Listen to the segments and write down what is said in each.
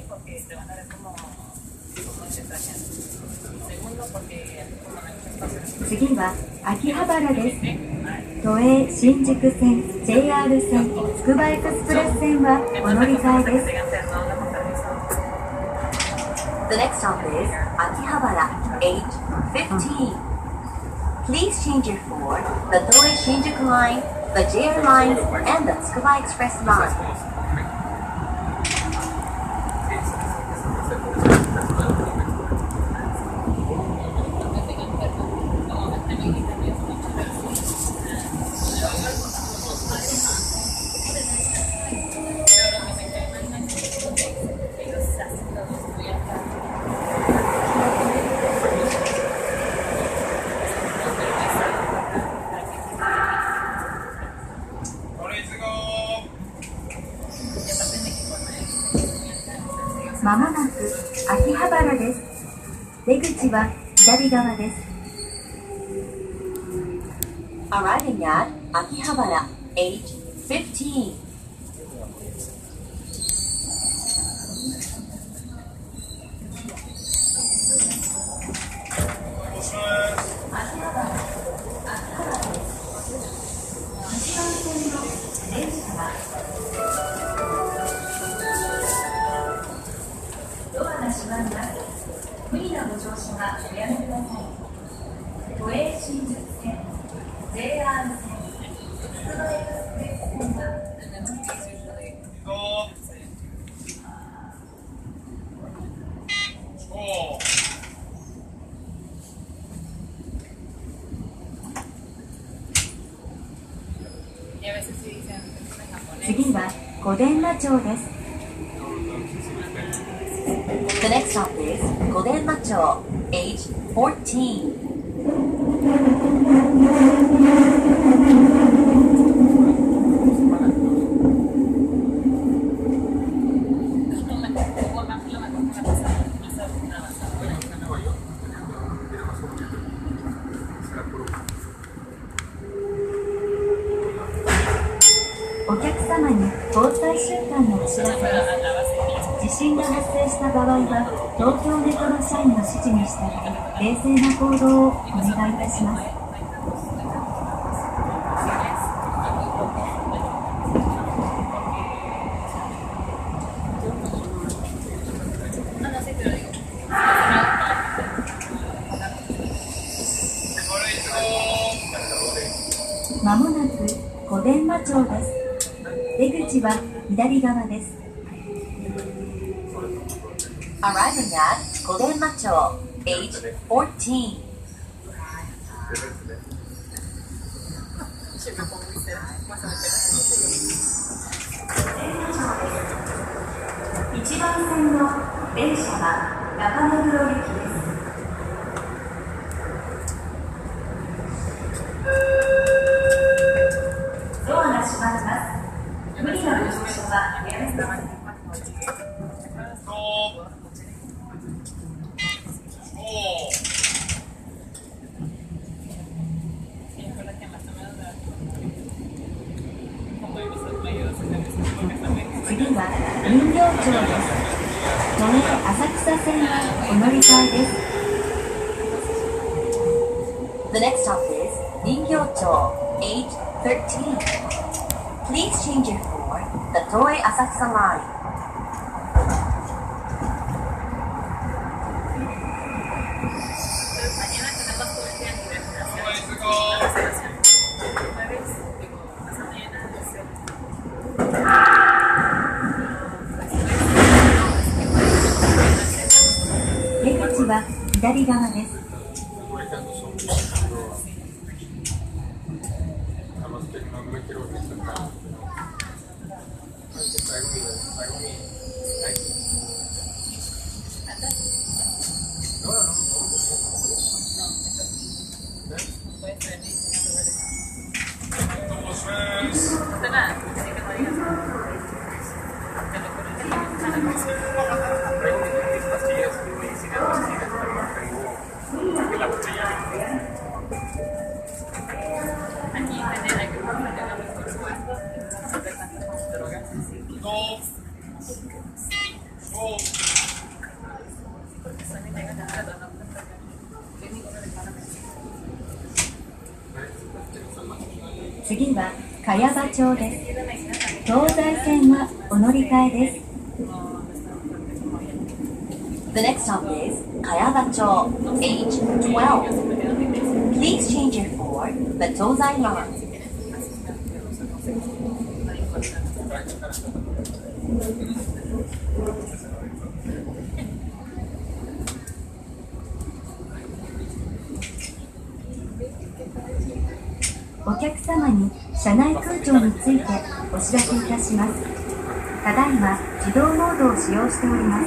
dijo que te van a dar como, como se. Segundo, porque como no 次は秋葉原です都営新宿線 JR 線つくばエクスプレス線はお乗り換えです The next stop is Akihabara, 815. Please change your for the Toei Shinjuku line, the JR line, and the Tsukuba Express line. まもなく秋葉原です出口は左側です Arriving at Akihabara, 815. ドアが閉まります無理なご乗車はおやめください次は小伝馬町です The next stop is Godenmacho, 814. お客様に防災週知らせです地震が発生した場合は東京メトロ社員の指示に従い冷静な行動をお願いいたします。まもなく小伝馬町です。出口は左側です Arriving at Godenmacho, 814. 1番線の電車は中目黒行きです。ドアが閉まります無理な乗車はやめてください次は人形町です都営浅草線はお乗り換えです The next stop is 人形町 813. Please change your for the Toei Asakusa line. 出口は左側です Además que 次は茅場町です東西線はお乗り換えです The next stop is Kayabacho H12. Please change your for the Tozai line. お客様に車内空調についてお知らせいたします。ただいま自動モードを使用しております。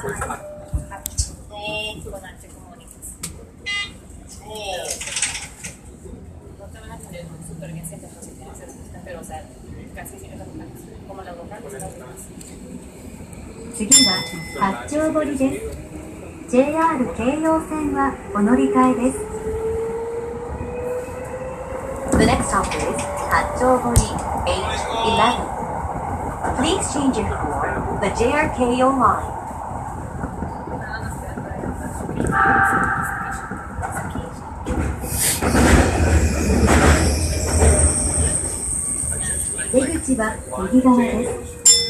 次は八丁堀です JR 京葉線はお乗り換えです The next stop is Hachobori H11. Please change your for the JRKO line. 出口は右側です「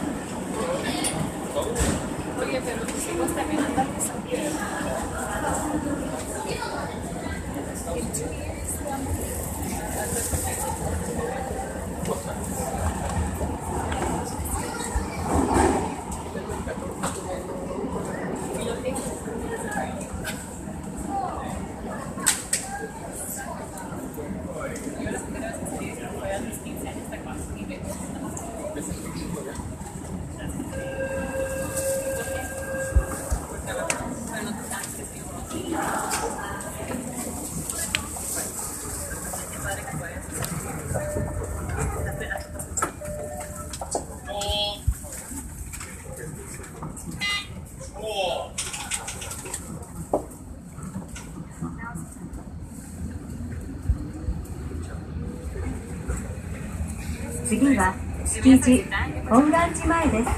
次は築地本願寺前です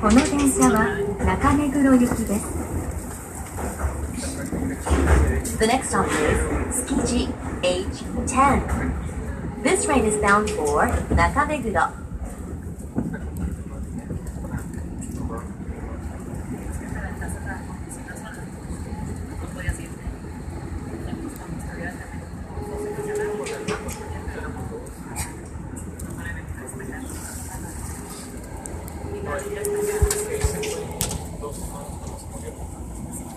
この電車は中目黒行きです The next stop is Tsukiji H10. This train is bound for Nakameguro. Yep.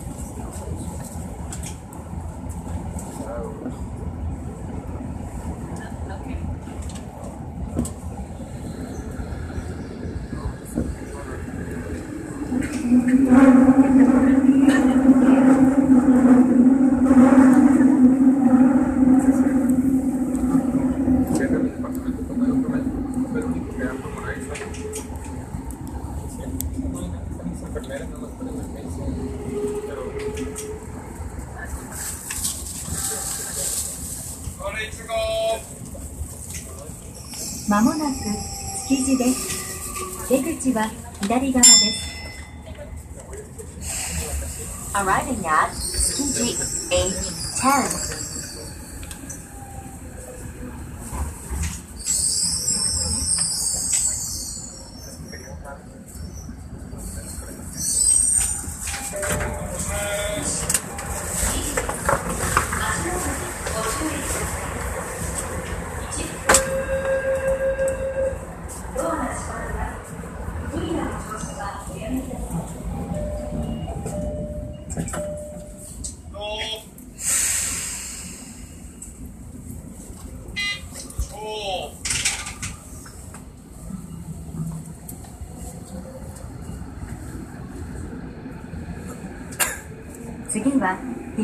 出口は左側です。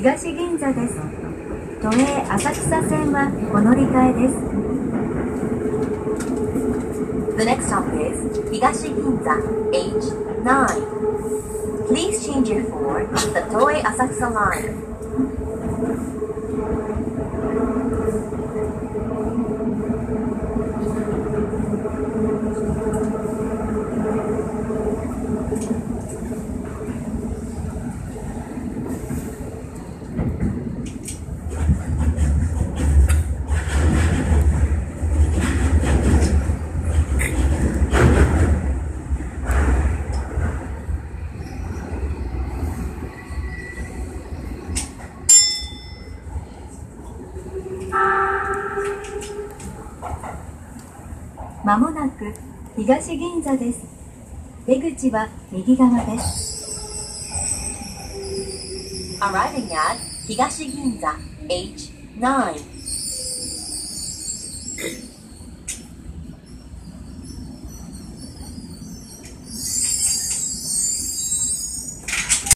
東銀座です都営浅草線はお乗り換えです The next stop is 東銀座 H9 Please change your for the Toei Asakusa line. まもなく東銀座です。出口は右側です。Arriving at 東銀座 H9